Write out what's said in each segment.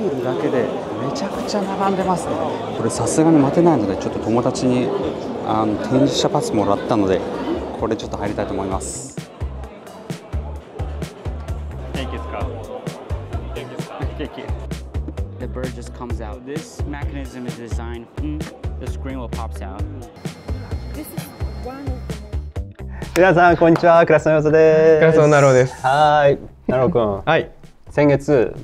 入るだけでめちゃくちゃ並んでますねこれさすがに待てないのでちょっと友達にあの展示車パスもらったのでこれちょっと入りたいと思います Thank you, Scott. Thank you, Scott. Thank you. The bird just comes out. This mechanism is designed. mm, The screen will pops out. This is one of the 皆さんこんにちはクラスのよさですクラスのなろうですはーいなろうくんはい。先月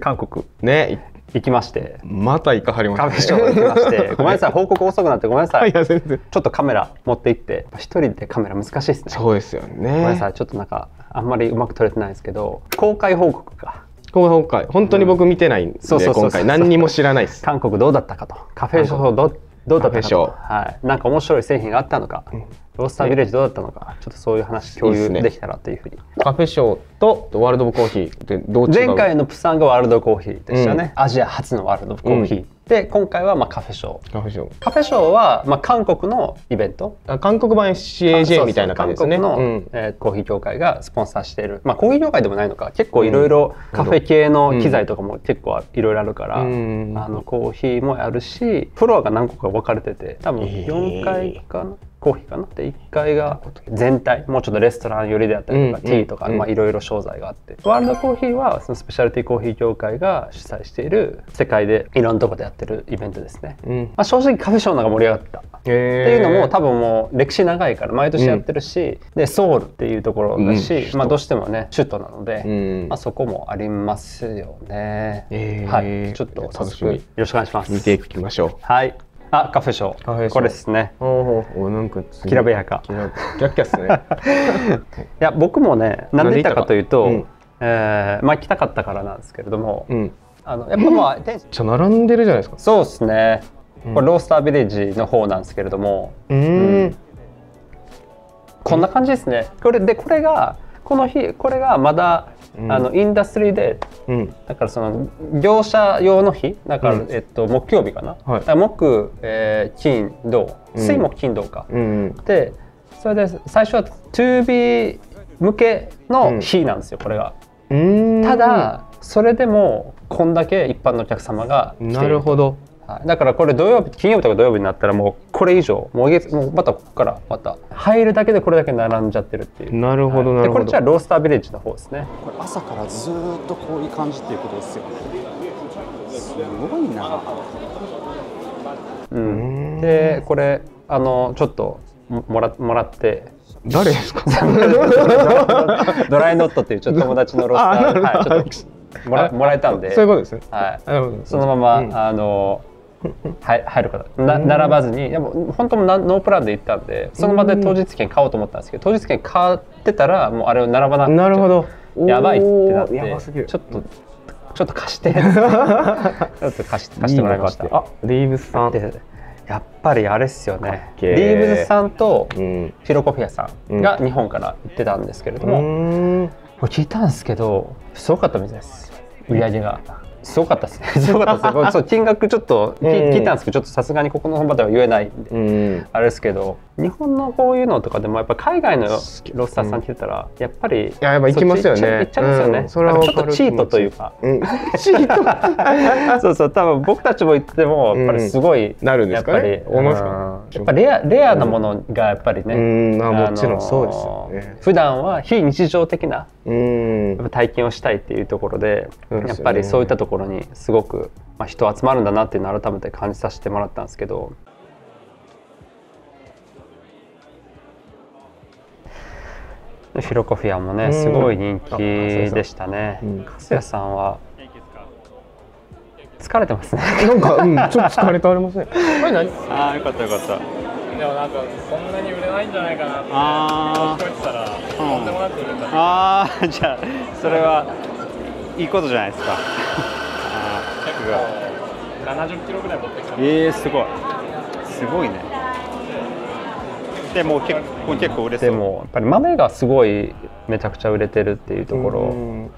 韓国。ね、行きまして。また行かはりまカフェシしたョー行きまして。ごめんなさい。報告遅くなってごめんなさい。いや、全然。ちょっとカメラ持って行って。一人でカメラ難しいですね。そうですよごめんなさね。い。ちょっとなんかあんまりうまく撮れてないですけど。公開報告か。今回、本当に僕見てないんで、そうそうそうそう。今回。何にも知らないです。韓国どうだったかと。カフェショーどうどうだったかと。はい、なんか面白い製品があったのか、ロースタービレッジどうだったのか。ちょっとそういう話共有できたらというふうに。カフェショーとワールドオブコーヒーってどう違う？前回のプサンがワールドコーヒーでしたね、アジア初のワールドコーヒー、で今回はまあカフェショー。カフェショー。カフェショーはまあ韓国のイベント。あ韓国版 CAJ みたいな感じですね。韓国の、うん。えーコーヒー協会がスポンサーしている、まあ、コーヒー協会でもないのか。結構いろいろカフェ系の機材とかも結構いろいろあるから、うん。あのコーヒーもあるしフロアが何個か分かれてて多分4階かな、コーヒーかな？で1階が全体もうちょっとレストラン寄りであったりとか、うんティーとか、いろいろ商材があって。ワールドコーヒーはそのスペシャルティーコーヒー協会が主催している世界でいろんなとこでやってるイベントですね、うん。まあ、正直カフェショーの方が盛り上がった。っていうのも多分もう歴史長いから毎年やってるし、でソウルっていうところだし、うん。まあ、どうしてもね首都なので、うん。まあ、そこもありますよね、えー。はい。ちょっと早速楽しみ。よろしくお願いします。見ていきましょう。はいあカフェショー。カフェショー。これですね。おおおなんか次きらびやか。きらキャッキャっすね。いや僕もねなんで行ったかというと、うんえーまあ行きたかったからなんですけれども、うん。あのやっぱまあテンションちゃ並んでるじゃないですか。そうですね。うん。これロースタービレッジの方なんですけれども、うーん。こんな感じですね。これでこれがこの日これがまだ、うん。あのインダストリーでうん。だからその業者用の日だから、うん。えっと、木曜日かな、はい。木、えー金土。うん。水木金土か、うん。でそれで最初は 2B 向けの日なんですよ、これが。ただそれでもこんだけ一般のお客様が来ているなるほど。はい、だからこれ土曜日金曜日とか土曜日になったらもうこれ以上もうえげつもうまたここからまた入るだけでこれだけ並んじゃってるっていう。なるほどはい。なるほど。でこれじゃあロースタービレッジの方ですね。これ朝からずーっとこういう感じっていうことですよね。すごいな。うん。でこれあのちょっとももらもらって。誰ですか？ドライノットっていうちょっと友達のロースター、はい、ちょっともらもらえたんで。そういうことですね。はい、そのまま、うん。あのはい入ることな並ばずにでも本当もなノープランで行ったんでその場で当日券買おうと思ったんですけど当日券買ってたらもうあれを並ばなくなるほど。やばいってなっておーやばすぎる。ちょっとちょっと貸して。ちょっと貸して貸してもらいました。あ、リーブスさん。でやっぱりあれっすよね。リーブズさんとうん。フィロコフィアさんが日本から行ってたんですけれどうも、ーん。聞いたんですけどすごかったみたいです。売り上げがすごかったですね。すごかったですね。そう金額ちょっと聞,、いたんですけどちょっとさすがにここの本場では言えないんで、うん。あれですけど日本のこういうのとかでもやっぱ海外のロースターさん聞いたらやっぱりややっぱ行きますよね。行っちゃいますよね、うんそれはちょっとチートというか。うん。チート？そうそう多分僕たちも言ってもやっぱりすごい、なるんですかね？やっぱレアレアなものがやっぱりね、うん、あ、もちろんそうですよね。普段は非日常的な。体験をしたいっていうところでね。やっぱりそういったところにすごく、まあ、人集まるんだなっていうのを改めて感じさせてもらったんですけど。フィロコフィアもねうんすごい人気あでしたねうん。粕谷さんは？疲れてますね。なんか、うん、ちょっと疲れてありますね。これ何？ああよかったよかったでもなんかそんなに売れないんじゃないかなって聞こえてたらとんでもなく売れた。ああじゃあそれはいいことじゃないですか あー70キロぐらい持ってきた。えー、すごいすごいねでもう結構結構売れそう。でもやっぱり豆がすごいめちゃくちゃ売れてるっていうところ、うん。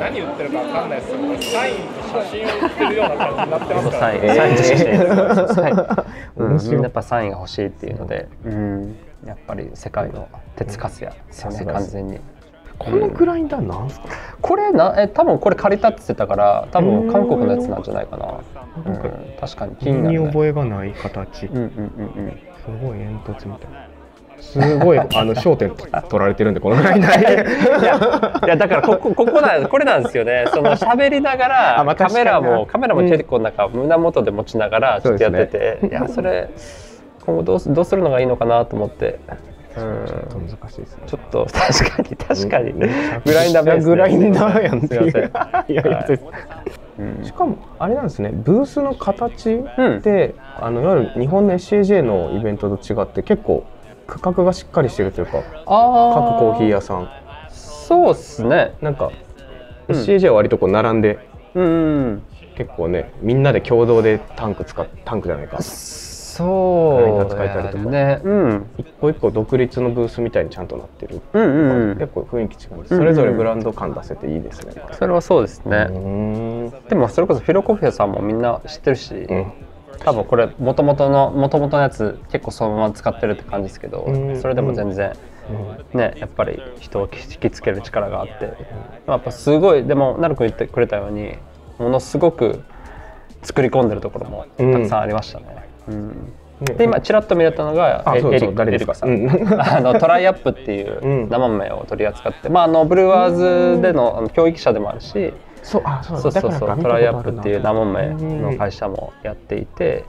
何売ってるかわかんないですけど、サインと写真を売ってるような感じになってますからサイン、ね。サインとして、サイン。うん、面白いみんなやっぱサインが欲しいっていうので、うん、やっぱり世界の鉄カスヤです完全に。このグラインダーなんすか、これなえ多分これ借りたって言ってたから多分韓国のやつなんじゃないかな、うん、確かに気になる、ね、身に覚えがない形、うんうんうんうん。すごい煙突みたい。なすごいあの焦点取られてるんでこのグラインダーにいやいやだからここここなんこれなんですよね。その喋りながら、あまあカメラもカメラも結構なんか胸元で持ちながらちょっとやってて、いやそれ今後どうすどうするのがいいのかなと思って。うん。難しいですね。ちょっと確かに確かに。グラインダーね、グラインダーやんすいません。いやいやはい。うん。しかもあれなんですね。ブースの形うん。って、あのいわゆる日本の SCJ のイベントと違って結構区画がしっかりしてるというかあ各コーヒー屋さん。そうっすね。なんかうん SCJ は割とこう並んでうん。うん結構ねみんなで共同でタンク使っタンクじゃないか。そう使えたりとか。ねうん。一個一個独立のブースみたいにちゃんとなってる、うんうんうん。結構雰囲気違うんです。それぞれブランド感出せていいですね、それはそうですね、うーん。でもそれこそフィロコフィアさんもみんな知ってるし、うん多分これもともとのもともとのやつ結構そのまま使ってるって感じですけど、うん。それでも全然、ねやっぱり人を引きつける力があって、やっぱすごいでもなるくん言ってくれたようにものすごく作り込んでるところもたくさんありましたね。うん。ね。で今ちらっと見れたのがエエリックそう誰ですか？エリックさん、あのトライアップっていううん。生豆を取り扱って、まああのブルワーズでのあの教育者でもあるし、そうあそうそうそうそう。トライアップっていう生豆うんの会社もやっていて、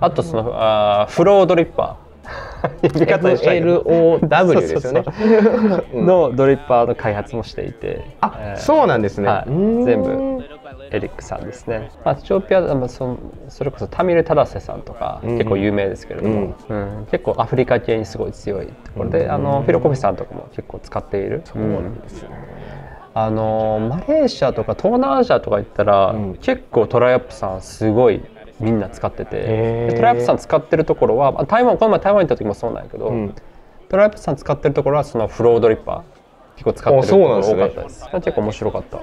あとそのあーフロードリッパー。呼び方にしたいけど。FLOW ですよね。のドリッパーの開発もしていて、あ、えーそうなんですね、はい。全部エリックさんですね、まあ、エチオピアまあそのそれこそタミル・タダセさんとかうん。結構有名ですけれども、うん。結構アフリカ系にすごい強いところで、あのフィロコフィさんとかも結構使っている。そうなんですね、あのマレーシアとか東南アジアとか行ったら、うん。結構トライアップさんすごいみんな使ってて。トライアップさん使ってるところはまあ台湾この前台湾行った時もそうなんやけど、うん。トライアップさん使ってるところはそのフロードリッパー結構使ってるところが多かったです。結構面白かった。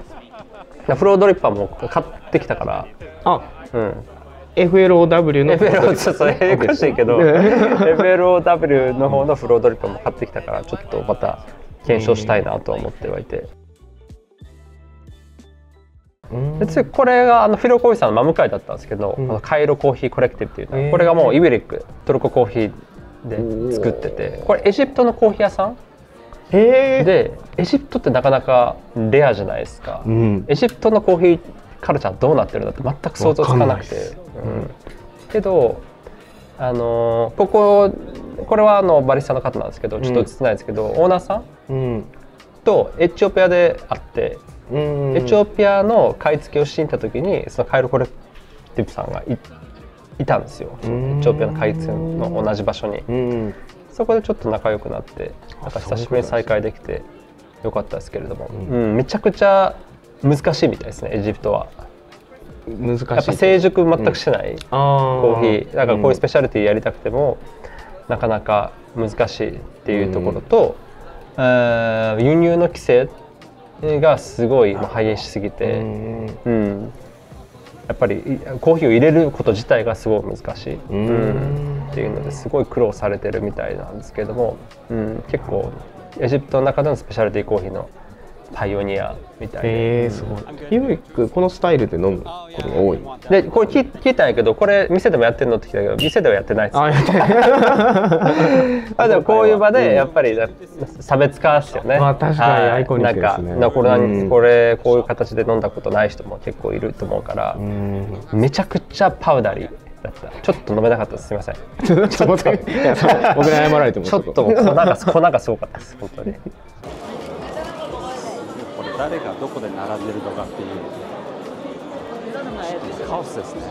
でフロードリッパーも買ってきたから。あうん。FLOW の FLO そうそう ややこしいけど FLOW の方のフロードリッパーも買ってきたからちょっとまた検証したいなとは思ってはいて、うんで次これがあのフィロコーヒーさんの真向かいだったんですけど、うん。あのカイロコーヒーコレクティブっていうのへー。これがもうイベリックトルココーヒーで作っててこれエジプトのコーヒー屋さんへえでエジプトってなかなかレアじゃないですか、うん。エジプトのコーヒーカルチャーどうなってるんだって全く想像つかなくて、うん。けどあのーこここれはあのバリスタの方なんですけどちょっと映ってないですけど、オーナーさんうん。とエチオピアで会ってうんエチオピアの買い付けをしに行った時にそのカイロコレクティブさんがいいたんですよ。うん。エチオピアの買い付けの同じ場所に。うん。そこでちょっと仲良くなってなんか久しぶりに再会できてよかったですけれども、うんうんめちゃくちゃ難しいみたいですねエジプトは。難しい。やっぱ成熟全くしてない、あー。コーヒー。だからこういうスペシャリティやりたくても、なかなか難しいっていうところと、えー輸入の規制がすごいもう反映しすぎうて、んうん。やっぱりいコーヒーを入れること自体がすごい難しい、うん。うんっていうのですごい苦労されてるみたいなんですけれども、うん、結構エジプトの中でのスペシャリティコーヒーのパイオニアみたいで。へえすごいクこのスタイルで飲むことが多いでこれ聞い聞いたんやけどこれ店でもやってるのって聞いたけど店ではやってないですあやって あでもこういう場でやっぱり差別化ですよね。まあ確かにはいアイコニックですねなんかなこれ何、うんこれこういう形で飲んだことない人も結構いると思うからう、んめちゃくちゃパウダリーだった。ちょっと飲めなかったです。すみません。ちょっと僕に謝られてもちょっと粉が粉がすごかったです本当に。誰がどこで並んでるのかっていう。カオスですね。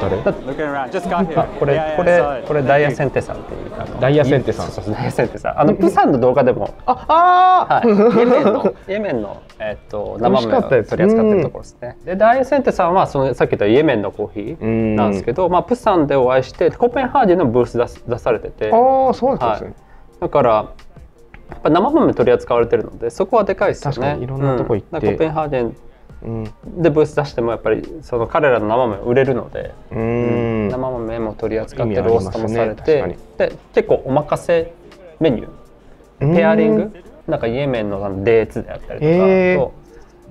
誰？Looking around, just got here. あこれこれ.これダイヤセンテさんっていうあのダイヤセンテさん。そうそうダイヤセンテさん。あのプサンの動画でも。ああはい、イエメンのイエメンの、えっと生豆を取り扱ってるところですね。でダイエンセンテさんはそのさっき言ったイエメンのコーヒーんなんですけど、まあ、プサンでお会いしてコペンハーゲンのブース出す出されてて、ああそうなんですね、だからやっぱ生豆取り扱われてるのでそこはでかいですよね。いろんなとこ行って。うん。コペンハーゲンうん。でブース出してもやっぱりその彼らの生豆売れるので、うーん。生豆も取り扱ってローストもされて、確かに。で結構お任せメニュー。うん。ペアリング。なんかイエメンのデーツであったりとかと、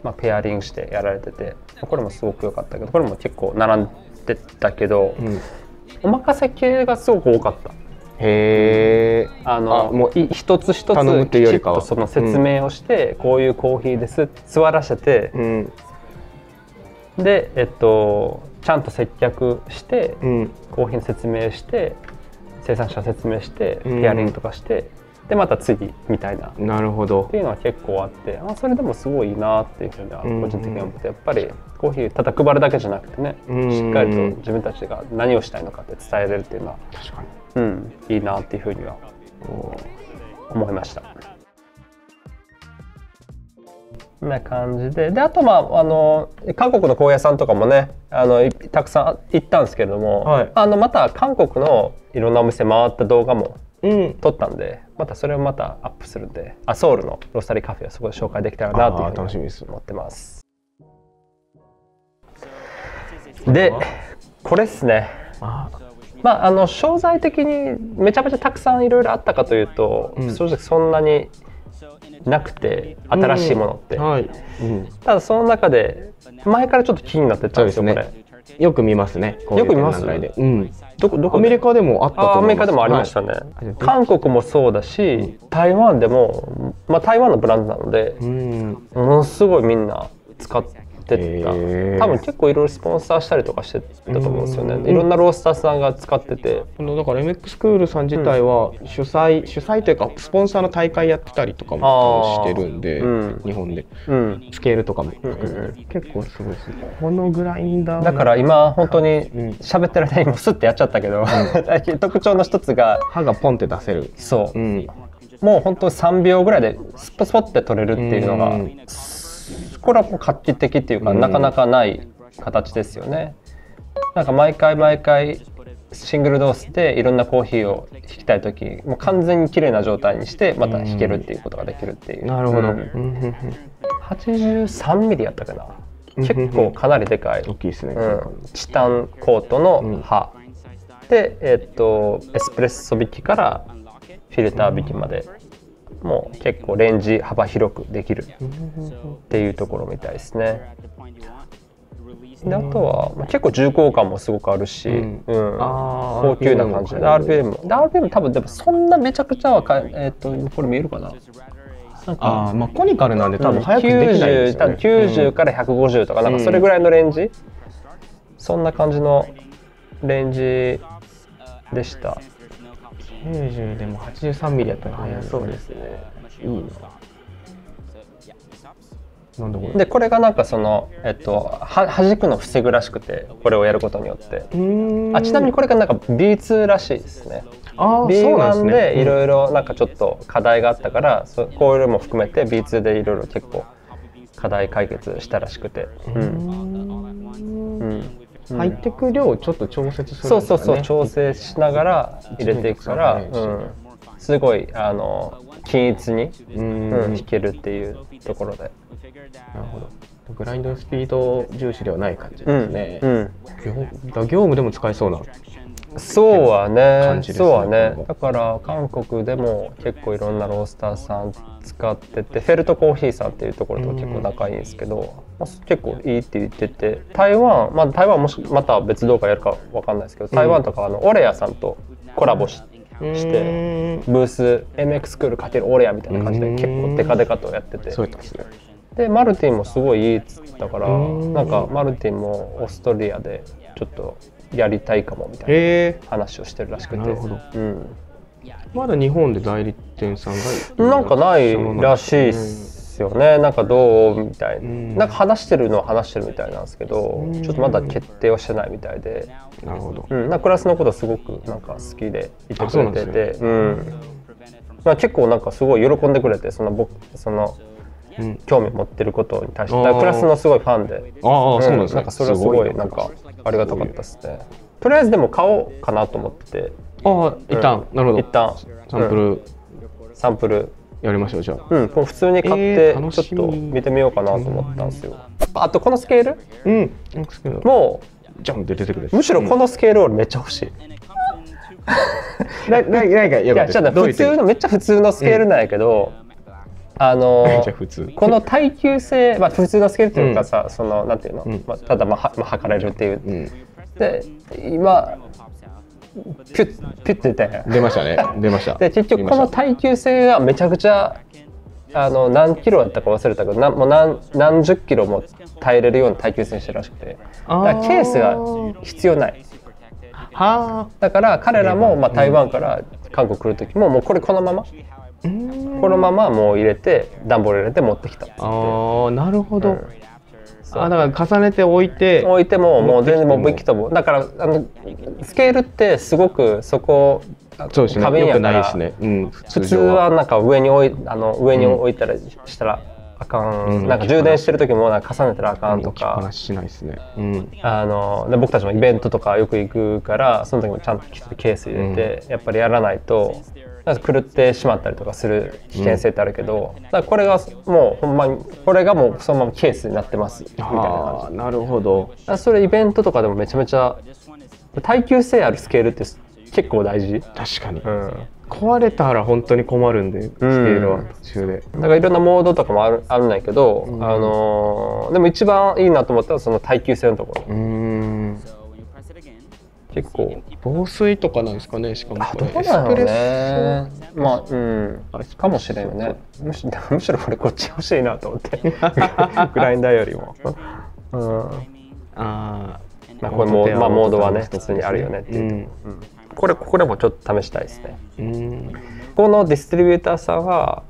まあ、ペアリングしてやられてて。これもすごく良かったけどこれも結構並んでたけど、うん。お任せ系がすごく多かった。へえあのあもうい一つ一つきちっとその説明をして、こういうコーヒーです座らせて、うん。でえっとちゃんと接客して、うん。コーヒーの説明して生産者説明してうん。ペアリングとかして、でまた次みたいな。っなるほど。ていうのは結構あってあそれでもすごいいいなっていうふうにはうん個人的に思ってやっぱりコーヒーただ配るだけじゃなくてねうん。しっかりと自分たちが何をしたいのかって伝えれるっていうのは、確かにうん、いいなっていうふうには思いました。な感じで。であとまああの韓国の高野さんとかもねあのいたくさん行ったんですけれども、はい。あのまた韓国のいろんなお店回った動画もうん。撮ったんでまたそれをまたアップするんであソウルのロースタリーカフェはそこで紹介できたらなというふうに楽しみです。思ってます。でこれっすね。あまああの商材的にめちゃめちゃたくさんいろいろあったかというと、うん。正直そんなになくて新しいものって、はい、うん、ただその中で前からちょっと気になってたんですよそうですこれ。よく見ますねよく見ます？うん、どこどこアメリカでもあったアメリカでもありましたね、はい。韓国もそうだし台湾でも、まあ、台湾のブランドなのでうん。ものすごいみんな使ってた、へー。多分結構いろいろスポンサーしたりとかしてたと思うんですよね、うん。いろんなロースターさんが使ってて。このだから MX クールさん自体は主催、主催というかスポンサーの大会やってたりとかもしてるんで、うん。日本で。うん。スケールとかも結構すごいですね。このグラインダーだから今本当にうん。喋ってる間にもうスッてやっちゃったけど、特徴の一つが歯がポンって出せる、そう、うん、もう本当3秒ぐらいでスポスポって取れるっていうのが、うんこれはもう画期的っていうか、うん。なかなかない形ですよね。なんか毎回毎回シングルドースでいろんなコーヒーを引きたい時もう完全に綺麗な状態にしてまた引けるっていうことができるっていう、なるほど、ううんんうん。83ミリやったかな。うん結構かなりでかい、大きいですね、うん、チタンコートの刃、で、えっとエスプレッソ引きからフィルター引きまでもう結構レンジ幅広くできる。っていうところみたいですね。であとは、まあ、結構重厚感もすごくあるし、うん。うん。高級な感じで。RPM で RPM 多分でもそんなめちゃくちゃはかえっ、とこれ見えるかな？ああまあコニカルなんで多分早くできないです90多分よね、90から150とか、なんかそれぐらいのレンジ、そんな感じのレンジでした。90でも83ミリやったら早そうですね、いいな。なんだこれ？でこれがなんかそのえっとは弾くのを防ぐらしくてこれをやることによって。あちなみにこれがなんか B2 らしいですね。あーそうなんです B1 ね。でいろいろなんかちょっと課題があったから、そこういうのも含めて B2 でいろいろ結構課題解決したらしくて、うん。うん入ってく量をちょっと調節するそうそうそう調整しながら入れていくから、うん、すごいあの均一に、ううん弾けるっていうところで、なるほど。グラインドのスピード重視ではない感じうんですね、うん、業だ業務でも使えそうなそうはねねそうはね。だから韓国でも結構いろんなロースターさん使っててフェルトコーヒーさんっていうところと結構仲いいんですけど、まあ結構いいって言ってて台湾まあ台湾もしまた別動画やるかわかんないですけど台湾とかはあのオレアさんとコラボししてブース MX クールかけるオレアみたいな感じで結構デカデカとやってて。そうですね。でマルティンもすごいいいっつったからうん。なんかマルティンもオーストリアでちょっとやりたいかもみたいな話をしてるらしくて。なるほど。うん、まだ日本で代理店さんがなんかないらしいっすよね、なんかどうみたいん。なんか話してるのは話してるみたいなんですけどうん。ちょっとまだ決定はしてないみたいで、なるほど。うん、なんかクラスのことすごくなんか好きでいてくれてて。うんまあ結構なんかすごい喜んでくれてその僕そのうん。興味を持ってることに対して。クラスのすごいファンで。ああそうなんですね。なんかそれはすごいなんかありがたかったですね。とりあえずでも買おうかなと思ってて。ああ一旦、なるほど。一旦。うんサンプル。サンプル。やりましょうじゃあ。うん、こう普通に買っえてちょっと見てみようかなと思ったんですよ。あとこのスケール？うん。もジャンって出てくるうむしろこのスケール俺めっちゃ欲しい。なな何かよかったですどういう普通のめっちゃ普通のスケールなんやけど、あのじゃ あ普通。この耐久性、まあ、普通のスケールというかさ、そのなんていうの、ん。まあ、ただまあは、まあ、測れるっていう、うん。で今ピュッピュッて出たやん出ましたね。出ました。で結局この耐久性がめちゃくちゃあの何キロだったか忘れたけどなもう何何十キロも耐えれるような耐久性にしてるらしくて。だからケースが必要ない。はだから彼らも、まあ、台湾から韓国来る時ももうこれこのままこのままもう入れて段ボール入れて持ってきた。ってああなるほど、うん。あだから重ねて置いて。置いてももう全然もうきともだからあのスケールってすごくそこそうですね。過敏やから。よくないですね、うん、普通はなんか上に置いあの上に置いたらしたらあかん、うん。なんか充電してる時もなんか重ねたらあかんとか。ししないですね。うん。あので僕たちもイベントとかよく行くからその時もちゃんとケース入れて、やっぱりやらないと狂ってしまったりとかする危険性ってあるけど、だからこれがもうほんまにこれがもうそのままケースになってます。みたいな感じああなるほど。あそれイベントとかでもめちゃめちゃ耐久性あるスケールって結構大事、確かに、うん、壊れたら本当に困るんでスケールは途中で、だからいろんなモードとかもあるあるんだけど、あのーでも一番いいなと思ったのはその耐久性のところ結構。防水とかなんですかねしかもこれ。そうだろうね。まあうん。あエスプレッソ。かもしれんよね。むし むしろこれこっち欲しいなと思って。グラインダーよりも、うん。あまあ、これも、まあ、モードはね普通にあるよねっていう、うん。うん。これここでもちょっと試したいですね。うん。このディストリビューターさんは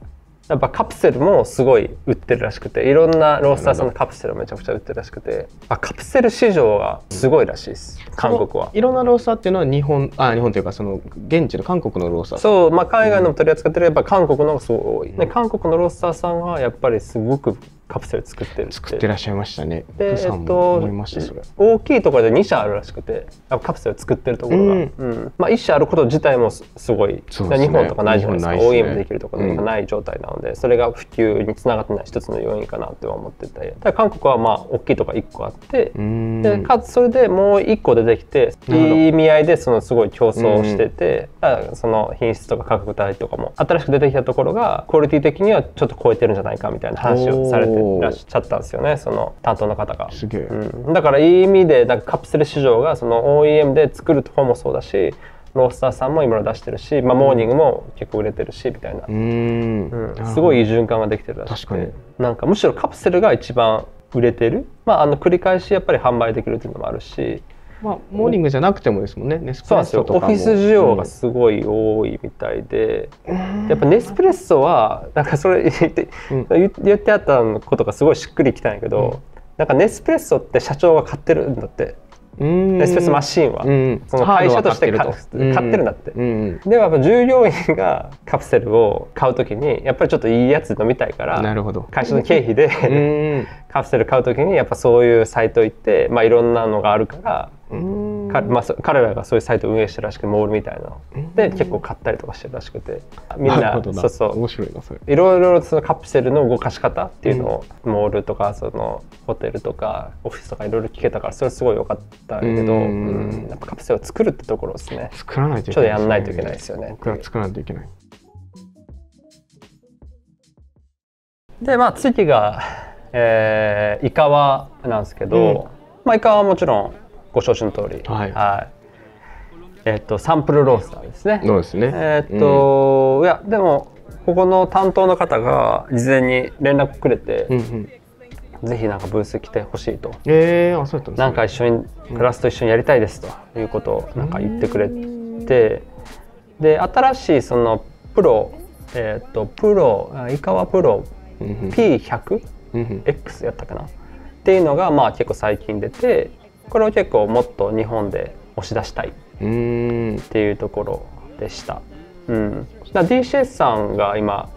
やっぱカプセルもすごい売ってるらしくていろんなロースターさんのカプセルをめちゃくちゃ売ってるらしくてあカプセル市場がすごいらしいです韓国は。いろんなロースターっていうのは日本あ日本というかその現地の韓国のロースター。そう、まあ、海外のも取り扱ってるやっぱ韓国の方がすごい多い、で韓国のロースターさんはやっぱりすごくカプセル作ってるって。作ってらっしゃいましたね。で、プさんもえっと思いましたそれ、大きいところで2社あるらしくてカプセル作ってるところが、うん。うん。まあ、1社あること自体もすすごい、ね。日本とかないじゃないですか OEM できるところがない状態なので、それが普及につながってない一つの要因かなっては思ってて。ただ韓国はまあ大きいところ1個あって、でかつそれでもう1個出てきていい意味合いでそのすごい競争をしてて、だからその品質とか価格帯とかも新しく出てきたところがクオリティ的にはちょっと超えてるんじゃないかみたいな話をされてらっしゃったんですよねその担当の方が。すげえ、うん、だからいい意味でなんかカプセル市場がその OEM で作る方もそうだしロースターさんも今の出してるし、まあ、モーニングも結構売れてるしみたいな。う、ーん。うん。すごいいい循環ができてるらしく確かてなんかむしろカプセルが一番売れてる、まあ、あの繰り返しやっぱり販売できるっていうのもあるしまあモーニングじゃなくてもですもんね。ネスプレッソとかも。オフィス需要がすごい多いみたいで、やっぱネスプレッソはなんかそれ言って,、うん。言言ってあったことがすごいしっくりきたんやけど、なんかネスプレッソって社長が買ってるんだって。うん。ネスプレッソマシンは、うん。その会社として買ってるんだって。うん。でもやっぱ従業員がカプセルを買うときにやっぱりちょっといいやつ飲みたいからなるほど。会社の経費でうん。カプセル買うときにやっぱそういうサイト行って、まあ、いろんなのがあるから、うんかまあ、そ彼らがそういうサイトを運営してるらしくてモールみたいなの。で結構買ったりとかしてるらしくて。みんなそうそう。面白いなそれ。いろいろそのカプセルの動かし方っていうのを、モールとかそのホテルとかオフィスとかいろいろ聞けたからそれすごい良かったけど、うん。うん。やっぱカプセルを作るってところですね。作らないといちょっけないとやんないといけないですよね。僕は作らないといけない。でまあ次が、えー、イカワなんですけど、うん。まあイカワはもちろんご承知の通り、はい。えっとサンプルロースターですね。そうですね。えーっと、いやでもここの担当の方が事前に連絡くれて、うんうん。ぜひなんかブース来てほしいと。えー、あそうやったんですね。なんか一緒にクラスと一緒にやりたいですということをなんか言ってくれてで新しいそのプロえっ、とプロあイカワプロうんうん。P100X うんうん。やったかな？っていうのがまあ結構最近出てこれを結構もっと日本で押し出したいっていうところでした。うん、DCS さんが今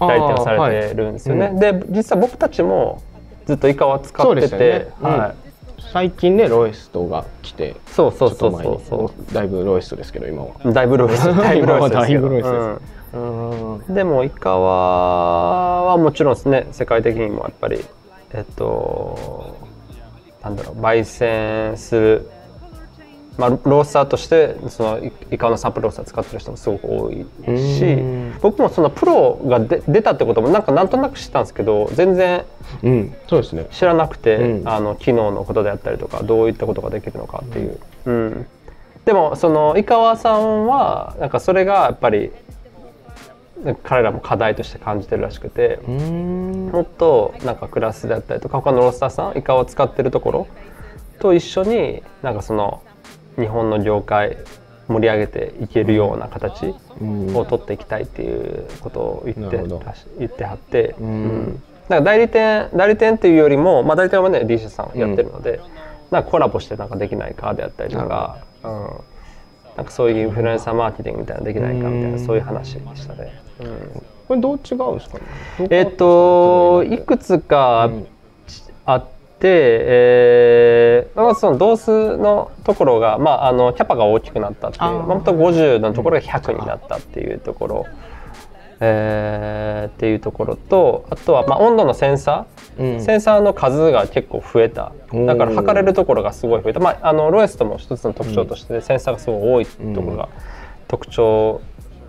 代理店をされてるんですよね。あーで実は僕たちもずっとイカワ使ってて、はい。最近ねロイストが来てそうそうそうそうそだいぶロイストですけど今は。うだいぶロイス だいぶロイスです。けどだいぶロイスですうん。うん。でもイカワはもちろんですね世界的にもやっぱりえっとなんだろう焙煎するまあ、ロースターとしてそのイイカのサンプルロースター使ってる人もすごく多いし僕もそのプロがで出たってこともなんかなんとなく知ってたんですけど全然うん。そうですね。知らなくて、うん。あの機能のことであったりとかどういったことができるのかっていう、うん。でもその井川さんはなんかそれがやっぱり彼らも課題として感じてるらしくて、うん。もっとなんかクラスであったりとか他のロースターさんイカを使ってるところと一緒になんかその日本の業界盛り上げていけるような形を取っていきたいっていうことを言って言ってはって、ん。うん。だから代理店代理店っていうよりも、まあ、代理店はね D 社さんやってるので、なんかコラボしてなんかできないかであったりとか、うん、なんかそういうインフルエンサーマーケティングみたいなのできないかみたいなそういう話でしたね。うん。これどう違うんですかね？えっといくつかんあって、えーまあ、その同数のところが、まあ、あのキャパが大きくなったっていうまあ、本当50のところが100になったっていうところ、えーっていうところとあとは、まあ、温度のセンサー、うん。センサーの数が結構増えた。だから測れるところがすごい増えた、まあ、あのロエストも一つの特徴として、センサーがすごい多いところが特徴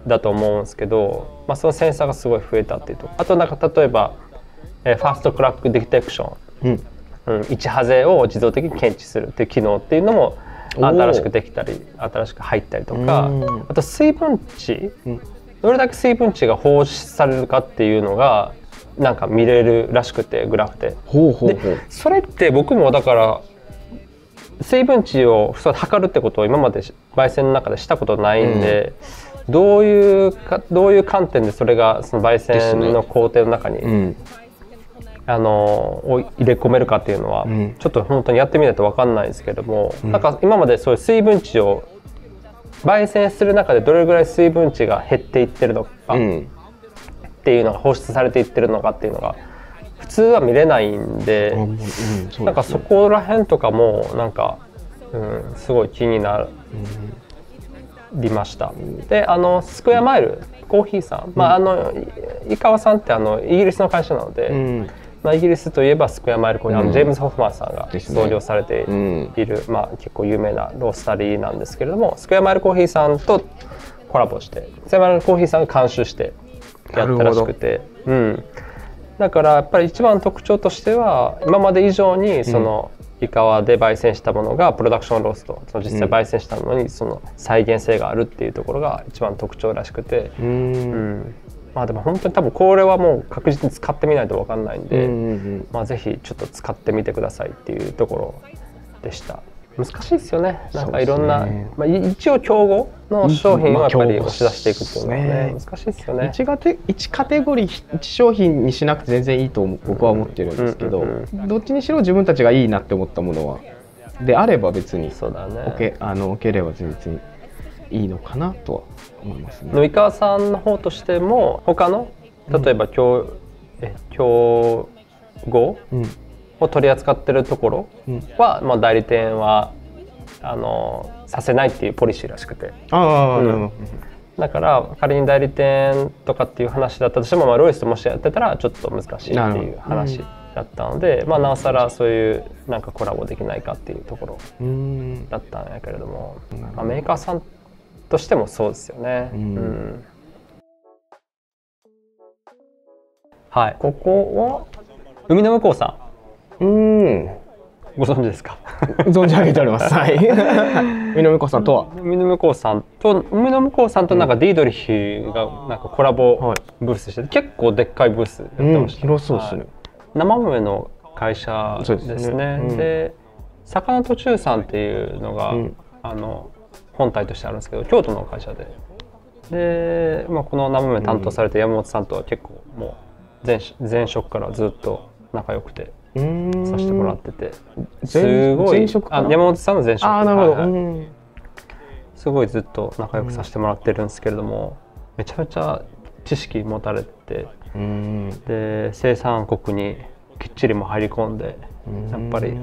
だと思うんですけど、まあ、そのセンサーがすごい増えたっていうと。あとなんか例えば、えーファーストクラックディテクションうん。うん、位置ハゼを自動的に検知するっていう機能っていうのも新しくできたり新しく入ったりとかうん。あと水分値、うん。どれだけ水分値が放出されるかっていうのがなんか見れるらしくてグラフで。ほうほうほう。でそれって僕もだから水分値を測るってことを今まで焙煎の中でしたことないんで、どういうかどういう観点でそれがその焙煎の工程の中にうん。あのを入れ込めるかっていうのは、ん。ちょっと本当にやってみないと分かんないですけども、なんか今までそういう水分値を焙煎する中でどれぐらい水分値が減っていってるのかっうん。ていうのが放出されていってるのかっていうのが普通は見れないんで、ううんですね。なんかそこら辺とかもなんか、うん、すごい気になりました。であのスクエアマイルコーヒーさん、まああのい井川さんってあのイギリスの会社なので、うん。まあ、イギリスといえばスクエアマイルコーヒー、あのうん。ジェームズ・ホフマンさんが創業されてうん。いる、まあ、結構有名なロースタリーなんですけれどもスクエアマイルコーヒーさんとコラボしてスクエアマイルコーヒーさんが監修してやったらしくて、うん、だからやっぱり一番特徴としては今まで以上にその、イカワで焙煎したものがプロダクションローストその実際焙煎したのにその再現性があるっていうところが一番特徴らしくて、うん。うん。まあでも本当に多分これはもう確実に使ってみないと分かんないんで、うんうん。まあ、ぜひちょっと使ってみてくださいっていうところでした難しいですよね。なんかいろんな、ねまあ、い一応競合の商品をやっぱり押し出していくっていうのはね,、ね難しいですよね。一カテ一カテゴリー一商品にしなくて全然いいと僕は思ってるんですけど、どっちにしろ自分たちがいいなって思ったものはであれば別にそうだね。置けあの置ければ別にいいのかなとは思いますね。の井川さんの方としても他の例えば競,、え競合？うんを取り扱ってるところうん。は、まあ、代理店はあのさせないっていうポリシーらしくて。だから仮に代理店とかっていう話だったとしても、まあ、ロイスともしやってたらちょっと難しいっていう話だったので、まあ、なおさらそういうなんかコラボできないかっていうところうんだったんやけれども、まあ、メーカーさんとしてもそうですよね。うん。うん。はい、ここは海の向こうさうん。んご存知ですか？存じ上げております。はい。南子さんとは？海の向こうさんと海の向こうさんとなんかディードリヒがなんかコラボはい。ブースしてて、結構でっかいブースやってうん、ました、広そうですね。生豆の会社でですすね。ねうん。で魚途中さんっていうのが、うん。あの本体としてあるんですけど京都の会社で。で、まあ、この生豆担当されて山本さんとは結構もう前前職からずっと仲良くて。うんさせてもらってて。前すごい。前職からあ山本さんの前職。ああ、なるほど。はいはい。うん。すごいずっと仲良くさせてもらってるんですけれども、めちゃめちゃ知識持たれて。で生産国にきっちりも入り込んでやっぱり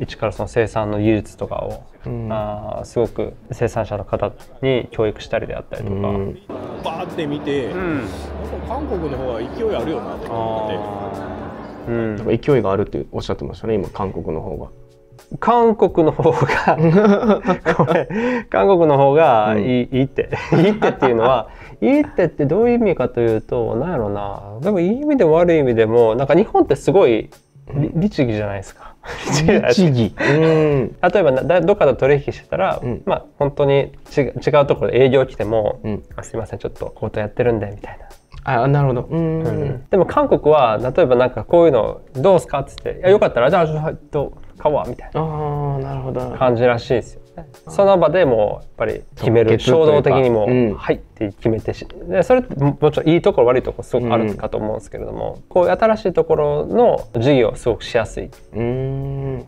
一からその生産の技術とかを、うん。あーすごく生産者の方に教育したりであったりとか、うん。バーって見て、うん。韓国の方が勢いあるよなと思ってうん。なんか勢いがあるっておっしゃってましたね、今、韓国の方が。韓国の方が 韓国の方がいい,、いいって。いいってっていうのは いいってってどういう意味かというとなんやろな。でもいい意味でも悪い意味でもなんか日本ってすごいり律儀じゃないですか。律儀。うん。例えばどっかと取引してたら、うん。まあ本当にち違うところで営業来ても、うん。あすいませんちょっとコートやってるんでみたいな。あなるほど。うん。でも韓国は例えばなんかこういうのどうすかっつって「いやよかったらじゃあちょっと買おうわ」みたいなああなるほど。感じらしいですよね。その場でもうやっぱり決める衝動的にも、うん。はいって決めてしでそれってももちろんいいところ悪いところすごくあるかと思うんですけれども、こういう新しいところの事業をすごくしやすい。うん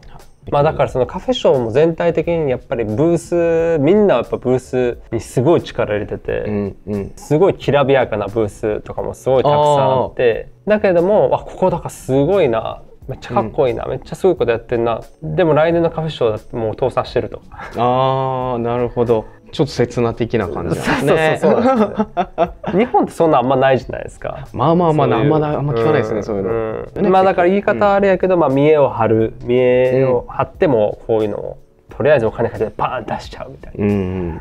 まあだからそのカフェショーも全体的にやっぱりブースみんなやっぱブースにすごい力入れてて、うんうん。すごいきらびやかなブースとかもすごいたくさんあってだけれどもあここだからすごいなめっちゃかっこいいな、めっちゃすごいことやってんな。でも来年のカフェショーだってもう倒産してると。かああなるほどちょっと刹那的な感じなんですね。そうそうそう日本ってそんなあんまないじゃないですか。まあまあまああんまなあんま聞かないですね、ん。そういうの、うん。ねまあだから言い方あれやけど、まあ見栄を張る見栄を張ってもこういうのをとりあえずお金かけてパーン出しちゃうみたいな。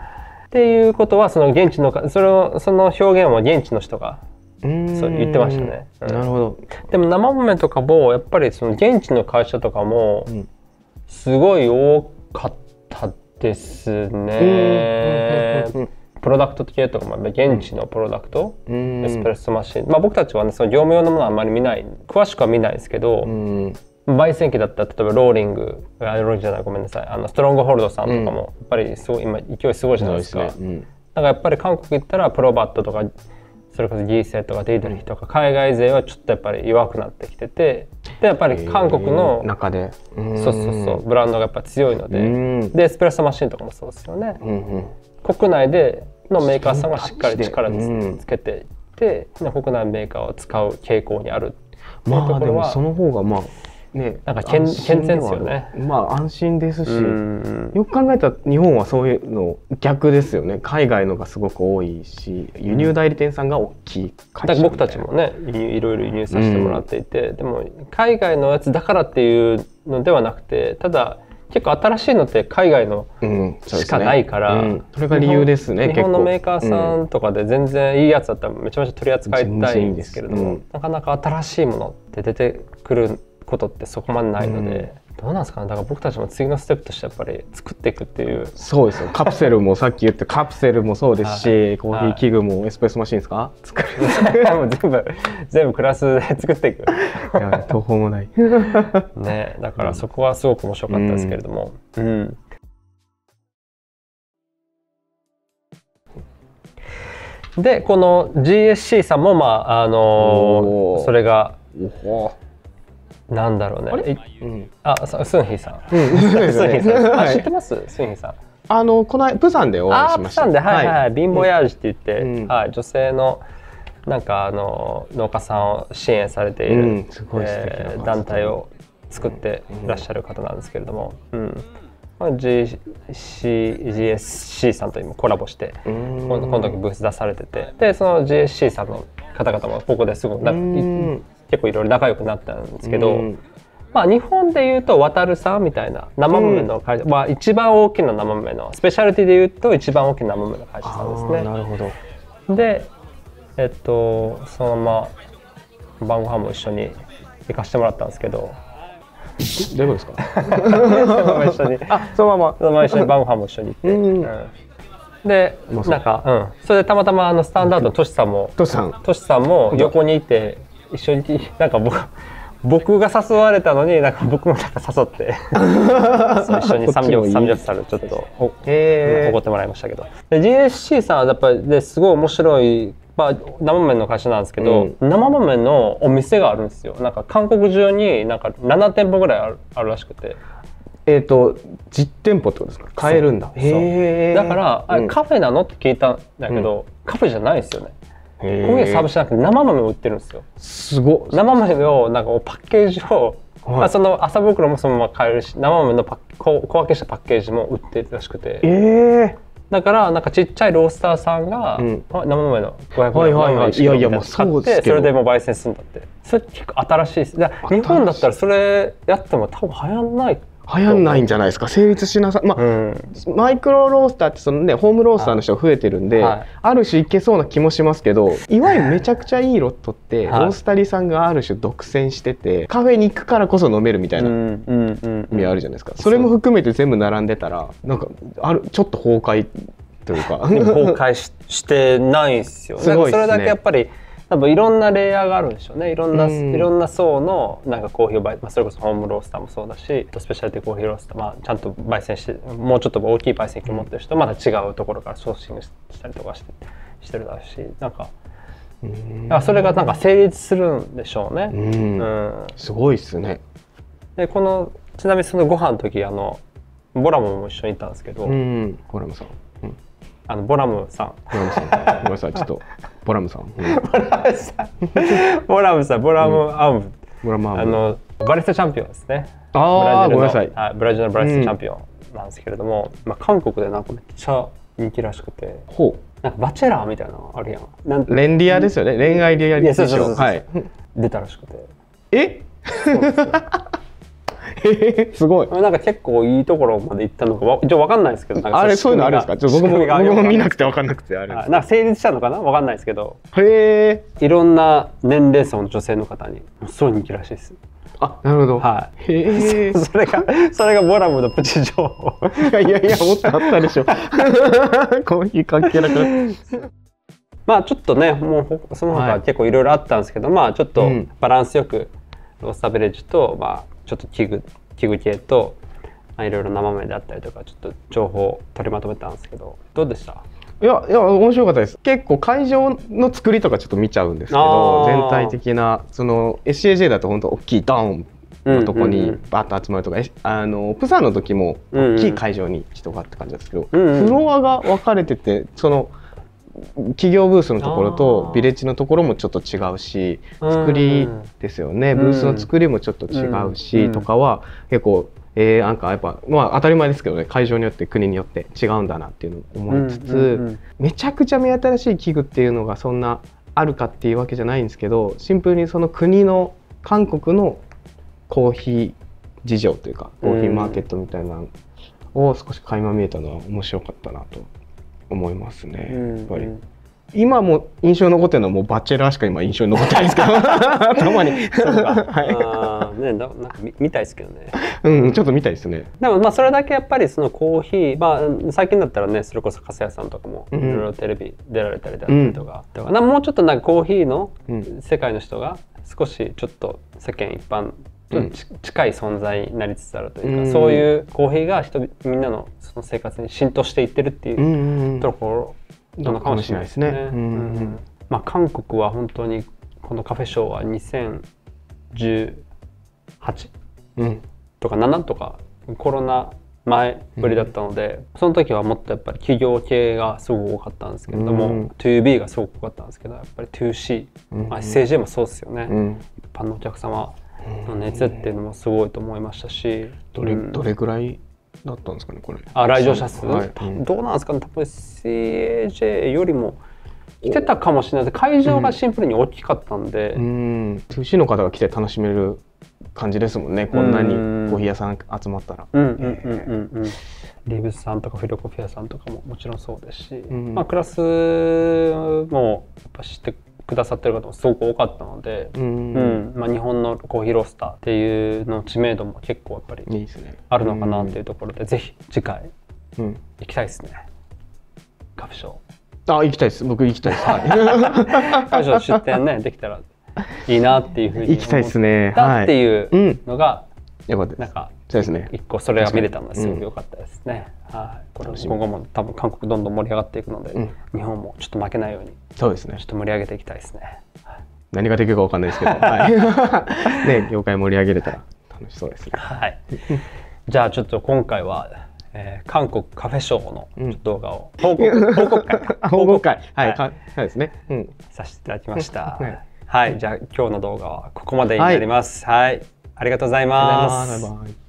っていうことはその現地のかそれをその表現は現地の人がうん。そう言ってましたね。うん。なるほど。でも生豆とかもやっぱりその現地の会社とかもうん。すごい多かったですね。うんプロダクト系とかもやっぱり現地のプロダクト、うん。エスプレッソマシン、まあ、僕たちはねその業務用のものはあんまり見ない。詳しくは見ないですけど、うん焙煎機だったら例えばローリングあローリングじゃない？ごめんなさい。あのストロングホールドさんとかもやっぱりすごい今勢いすごいじゃないですか。そうねだからやっぱり韓国行ったらプロバットとかそれこそギーセとかデイドリヒとか海外勢はちょっとやっぱり弱くなってきててでやっぱり韓国の、中で。そうそうそうブランドがやっぱ強いので、うん。でエスプレッソマシンとかもそうですよね、国内でのメーカーさんがしっかり力つ,、うん。けていってで国内のメーカーを使う傾向にあるまあでもその方がまあねなんか健安心健全ですよね。まあ安心ですし、うんよく考えたら日本はそういうの逆ですよね。海外のがすごく多いし輸入代理店さんが大きい会社だから僕たちもねいろいろ輸入させてもらっていて、でも海外のやつだからっていうのではなくてただ結構新しいのって海外のしかないから、うん。それが理由ですね日本のメーカーさんとかで全然いいやつだったらめちゃめちゃ取り扱いたいんですけれども、全然いいです。なかなか新しいものって出てくることってそこまでないので、どうなんですかね？だから僕たちも次のステップとしてやっぱり作っていくっていう。そうですよ。カプセルもさっき言ったカプセルもそうですしコーヒー器具もエスプレッソマシンですか？作る。も う全部全部クラスで作っていく。いや途方もない。ね。だからそこはすごく面白かったですけれども、うん。でこの GSC さんもまああのおー。それがおなんだろうね。あれ？いうん。あさスンヒーさん、うん。スンヒーさんあはい。知ってます？スンヒーさん。あのこの間プサンでお会いしました。プサンで。はいはい、ビンボヤージュって言って、うん。はい、女性のなんかあの農家さんを支援されている、うん。すごい素敵なえ団体を作っていらっしゃる方なんですけれども、うん。まあ、GSC さんと今コラボしてうん。今度今度ブース出されてて。でその GSC さんの方々もここですごくなうん結構いろいろ仲良くなったんですけど、うん。まあ、日本でいうと渡るさんみたいな生豆の会社、まあ、一番大きな生豆のスペシャリティでいうと一番大きな生豆の会社さんですね。なるほど。でえっとそのまま晩ご飯も一緒に行かしてもらったんですけど。どういうことですか？そのまま一緒にあそのまま。そのまま一緒に晩ご飯も一緒に行って、うん。うん。でなんか、うん、それでたまたまあのスタンダードのトシさんもトシさん。トシさんも横にいて一緒になんか僕僕が誘われたのになんか僕もなんか誘って 一緒にサムギョプサルちょっとおごってもらいましたけど。で GSC さんはやっぱりですごい面白い、まあ、生麺の会社なんですけど、生豆のお店があるんですよ。なんか韓国中になんか7店舗ぐらいあるらしくて。えっ、と実店舗ってことですか？買えるんだ。だから、あうん。カフェなの？って聞いたんだけど、カフェじゃないですよねへー。こういうサービスじゃなくて生豆を売ってるんですよ。すごっ。生豆をなんかパッケージを、はい。あその朝袋もそのまま買えるし生豆のパッ小小分けしたパッケージも売ってるらしくて。ええだからなんかちっちゃいロースターさんが、うん。あ生豆の500はいはいはい。生豆いやいやもうそれでもう焙煎するんだって。それ結構新しいです。日本だったらそれやっても多分流行んない流行んないんじゃないですか。成立しなさまあ、うん。マイクロロースターってそのねホームロースターの人が増えてるんで、はい。ある種いけそうな気もしますけどいわゆるめちゃくちゃいいロットって、はい。ロースタリーさんがある種独占しててカフェに行くからこそ飲めるみたいな意味あるじゃないですか、それも含めて全部並んでたらなんかあるちょっと崩壊というか。崩壊ししてないんですよ。すごいっすね。それだけやっぱり多分いろんなレイヤーがあるんでしょうね。いろんな、うん。いろんな層のなんかコーヒーを焙、まあ、それこそホームロースターもそうだし、スペシャルティコーヒーロースター、まあ、ちゃんと焙煎して、もうちょっと大きい焙煎機を持ってる人、また違うところからソーシングしたりとかしてしてるだろうし、なんか、だからそれがなんか成立するんでしょうね。うん。うん。すごいっすね。でこのちなみにそのご飯の時あのボラムも一緒に行ったんですけど、うん。ボラムさん、うん、あのボラムさん。ボラムさん。ごめんなさい。ちょっと ボラムさん、うん。ボラムさん。ボラムアウム、ボラムアーム。あのバリスタチャンピオンですね。あーブラジルのごめんなさい。はい、ブラジルのバリスタチャンピオンなんですけれども、まあ韓国でなんかめっちゃ人気らしくて、ほなんかバチェラーみたいなのあるやん。なんう恋リアですよね。恋愛リアリティショー。はい。出たらしくて、え？え すごい。なんか結構いいところまで行ったのかわ一応わかんないですけど、あれそういうのあるんですか？ちょ僕も僕も見なくて。て分かんなくてあれはいなんか成立したのかな？わかんないですけど。へえいろんな年齢層の女性の方にすごい人気らしいです。あなるほど。はへえそれがそれがボラムのプチ情報。いやいやもっとあったでしょ。コーヒー関係なくまあちょっとねもうほそのはい。他結構いろいろあったんですけど、まあちょっとうん。バランスよくロースターベレッジと、まあ、ちょっと器具器具系と、まあ、いろいろ生麺であったりとかちょっと情報を取りまとめたんですけどどうでした？いやいや面白かったです。結構会場の作りとかちょっと見ちゃうんですけあどー。全体的なその SCAJ だと本当大きいドーンのとこにうんうんうん。バッと集まるとか、えあのプサンの時もうんうん。大きい会場に人がって感じですけど、うんうん。フロアが分かれててその企業ブースのところとビレッジのところもちょっと違うしうん。作りですよね、うん。ブースの作りもちょっと違うし、うん。とかは結構えー、なんかやっぱまあ当たり前ですけどね会場によって国によって違うんだなっていうのを思いつつ、うんめちゃくちゃ目新しい器具っていうのがそんなあるかっていうわけじゃないんですけどシンプルにその国の韓国のコーヒー事情というかコーヒーマーケットみたいなのを少し垣間見えたのは面白かったなと思いますね、うんやっぱり。今も印象に残ってるのはもうバチェラーしか今印象に残ってないんですけど頭に。そうか、はい。ねななんか見見たいですけどね。うん、ちょっと見たいですね。でもまあそれだけやっぱりそのコーヒーまあ最近だったらねそれこそ粕谷さんとかもいうん。ろいろテレビ出られたりだったりとか,、とかなもうちょっとなんかコーヒーのうん。世界の人が少しちょっと世間一般ちょっとち近い存在になりつつあるというか、うん。そういうコーヒーが人々みんなのその生活に浸透していってるっていうところなのかもしれないですね。まあ韓国は本当にこのカフェショーは2018うん。とか7とかコロナ前ぶりだったので、その時はもっとやっぱり企業系がすごく多かったんですけれども、うん 2B がすごく多かったんですけどやっぱり 2C、うんまあ、SAJ もそうですよね、うん。一般のお客様の熱っていうのもすごいと思いましたし、どれうん。どれぐらいだったんですかねこれ。あ来場者数、はい。うん。どうなんですかね。多分 CAJ よりも来てたかもしれないです。会場がシンプルに大きかったんで、うん。2C の方が来て楽しめる感じですもんね。こんなにうんコーヒー屋さん集まったら。リーブスさんとかフィロコフィアさんとかももちろんそうですし、ん。まあ、クラスもやっぱ知ってくださってる方もすごく多かったので、ううん。んまあ、日本のコーヒーロースターっていうの知名度も結構やっぱりあるのかなっていうところで、ぜひ次回うん。行きたいですね。カフェショあ行きたいです。僕行きたいです。はい。ー カフェショー出店ねできたらいいなっていうふうに行きたいですね。だはい。っていううん。のがよかったです。なんかそうですね。一個それが見れたのがすごく良かったですね。はい。これ今後も多分韓国どんどん盛り上がっていくので、うん。日本もちょっと負けないようにそうですね。ちょっと盛り上げていきたいですね。何ができるかわかんないですけど。はい。ね業界盛り上げれたら楽しそうですね。はい。じゃあちょっと今回は、えー韓国カフェショーの動画を報告 報告会か。報告会。はい、はい。かそうですね。うん。させていただきました。はい。はい。じゃあ今日の動画はここまでになります。はい。ありがとうございありがとうございます。ます。バイバイ